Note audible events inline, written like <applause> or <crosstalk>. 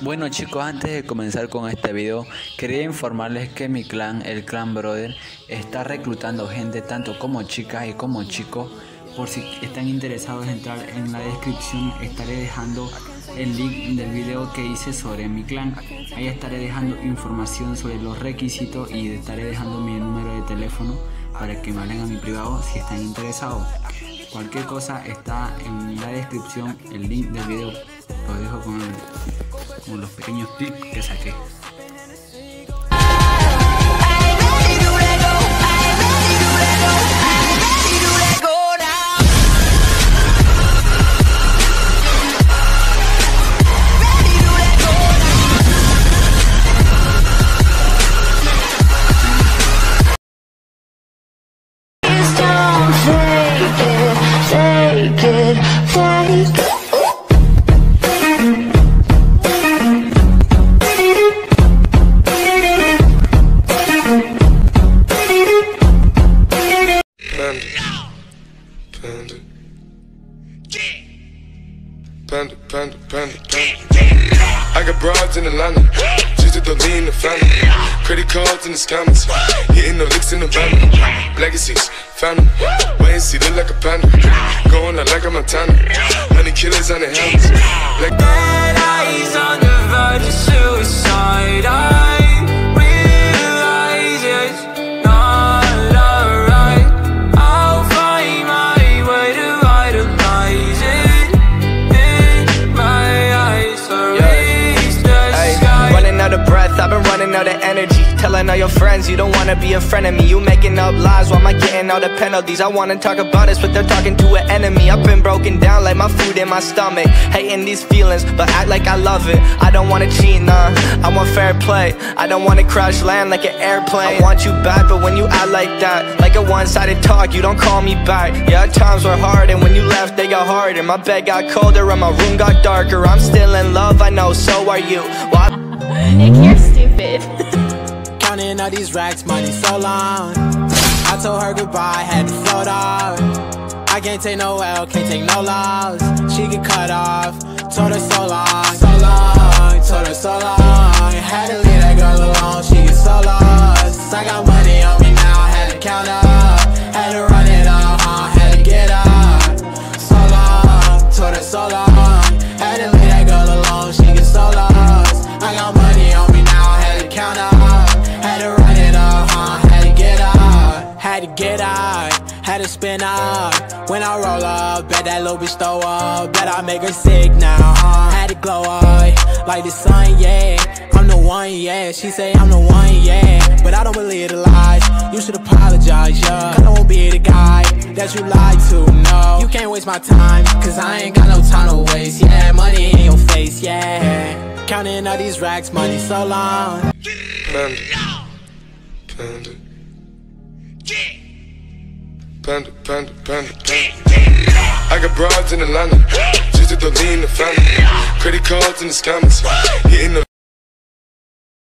Bueno chicos, antes de comenzar con este video, quería informarles que mi clan, el clan brother, está reclutando gente tanto como chicas y como chicos. Por si están interesados en entrar en la descripción, estaré dejando el link del video que hice sobre mi clan. Ahí estaré dejando información sobre los requisitos y estaré dejando mi número de teléfono para que me hablen a mi privado si están interesados. Cualquier cosa está en la descripción, el link del video. Lo dejo con, con los pequeños tips que saqué. Panda, panda, panda, panda. I got broads in Atlanta. Just to lean the family. Credit cards in the scammers. Hitting the licks in the van. Legacies, family. Wait and see, look like a panda. Going out like a Montana. Honey killers on the helmets. Like Bad eyes on the verge of suicide. I all your friends you don't wanna be a friend of me. You making up lies, why am I getting all the penalties? I wanna talk about this, but they're talking to an enemy. I've been broken down like my food in my stomach. Hating these feelings, but act like I love it. I don't wanna cheat, nah. I want fair play. I don't wanna crash land like an airplane. I want you back, but when you act like that, like a one sided talk, you don't call me back. Yeah, times were hard, and when you left, they got harder. My bed got colder, and my room got darker. I'm still in love, I know, so are you. Why? Nick, you're stupid. <laughs> All these racks, money so long. I told her goodbye, had to float off. I can't take no L, can't take no loss. She get cut off, told her so long, so long, told her so long. Had to had to spin up. When I roll up, bet that little bitch throw up. Bet I make her sick now, huh? Had to glow up, like the sun, yeah. I'm the one, yeah. She say I'm the one, yeah. But I don't believe the lies. You should apologize, yeah. I don't be the guy that you lied to, no. You can't waste my time, cause I ain't got no time to waste, yeah. Money in your face, yeah. Counting all these racks, money so long. Panda. Panda. Panda, panda, panda. I got broads in Atlanta. Just to lean the family. Credit cards in the scammers. Hitting the